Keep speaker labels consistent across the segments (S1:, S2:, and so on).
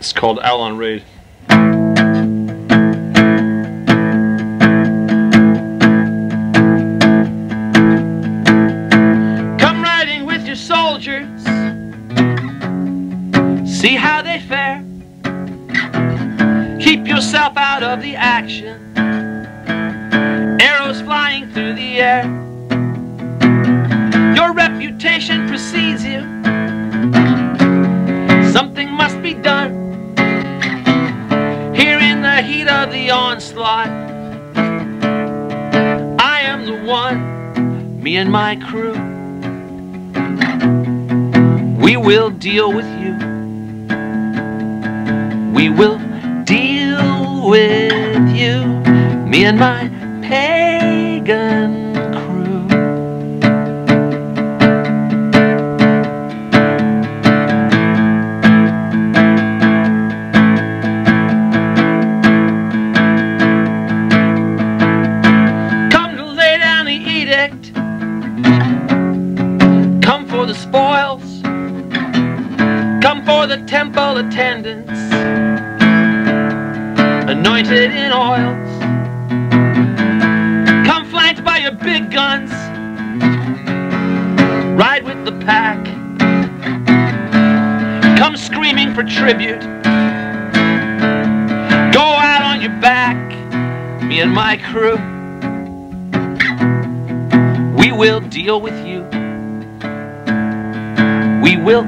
S1: It's called Aulon Raid.
S2: Come riding with your soldiers. See how they fare. Keep yourself out of the action. Arrows flying through the air. Your reputation precedes you. Heat of the onslaught. I am the one, me and my crew. We will deal with you. We will deal with you, me and my pagan the spoils. Come for the temple attendants. Anointed in oils. Come flanked by your big guns. Ride with the pack. Come screaming for tribute. Go out on your back. Me and my crew. We will deal with you. We will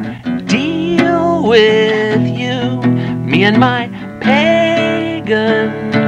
S2: deal with you. Me and my pagan.